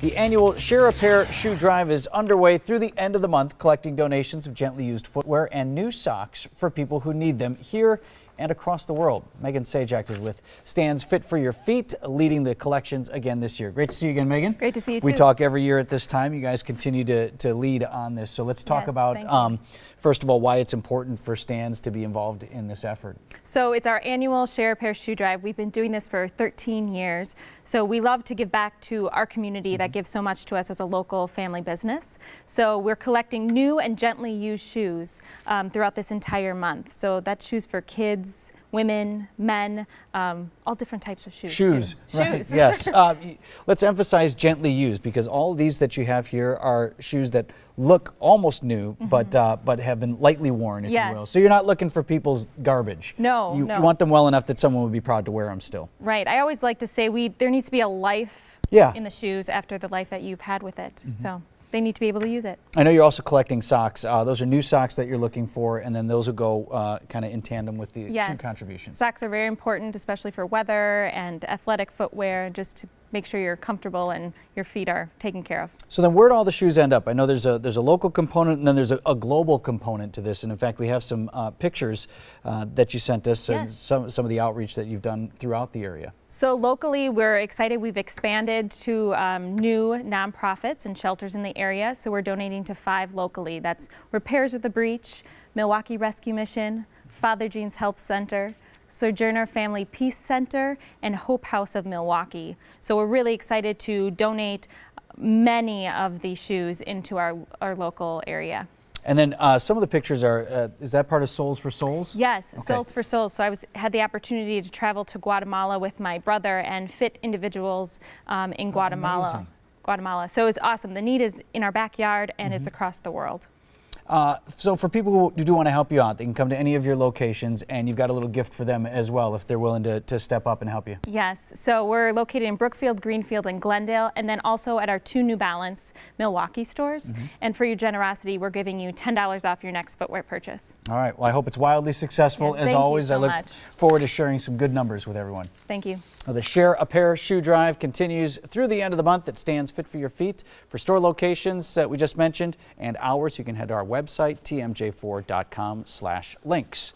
The annual Share a Pair shoe drive is underway through the end of the month, collecting donations of gently used footwear and new socks for people who need them here and across the world. Megan Sajak is with Stan's Fit for Your Feet, leading the collections again this year. Great to see you again, Megan. Great to see you too. We talk every year at this time. You guys continue to, to lead on this. So let's talk Yes, about, um, first of all, why it's important for Stan's to be involved in this effort. So it's our annual Share a Pair shoe drive. We've been doing this for 13 years. So we love to give back to our community that gives so much to us as a local family business. So we're collecting new and gently used shoes um, throughout this entire month. So that's shoes for kids, women, men, um, all different types of shoes. too. Shoes, right? Shoes. Yes. Uh, let's emphasize gently used because all these that you have here are shoes that look almost new, but uh, but have been lightly worn, if you will. Yes. So you're not looking for people's garbage. No, you, no. you want them well enough that someone would be proud to wear them still. Right. I always like to say we there needs to be a life Yeah. In the shoes after the life that you've had with it. So they need to be able to use it. I know you're also collecting socks. Uh, those are new socks that you're looking for, and then those will go uh, kind of in tandem with the shoe Yes. contribution. Socks are very important, especially for weather and athletic footwear, just to make sure you're comfortable and your feet are taken care of. So then, where'd all the shoes end up? I know there's a there's a local component, and then there's a, a global component to this. And in fact, we have some uh, pictures uh, that you sent us, and some some of the outreach that you've done throughout the area. So locally, we're excited. We've expanded to um, new nonprofits and shelters in the area. So we're donating to five locally. That's Repairers of the Breach, Milwaukee Rescue Mission, Father Gene's Help Center, Sojourner Family Peace Center, and Hope House of Milwaukee. So we're really excited to donate many of these shoes into our, our local area. And then uh, some of the pictures are uh, is that part of Soles4Souls? Yes, Okay. Soles4Souls. So I was had the opportunity to travel to Guatemala with my brother and fit individuals um, in Guatemala. amazing. Guatemala. So it's awesome. The need is in our backyard and Mm-hmm. it's across the world. Uh, so for people who do want to help you out, they can come to any of your locations, and you've got a little gift for them as well if they're willing to, to step up and help you. Yes. So we're located in Brookfield, Greenfield, and Glendale, and then also at our two New Balance Milwaukee stores. Mm-hmm. And for your generosity, we're giving you $10 off your next footwear purchase. All right. Well, I hope it's wildly successful. Yes, as always, I look much. forward to sharing some good numbers with everyone. Thank you. Now, the Share a Pair shoe drive continues through the end of the month. It Stan's fit for your feet. For store locations that we just mentioned and hours, you can head to our website, tmj4.com/links.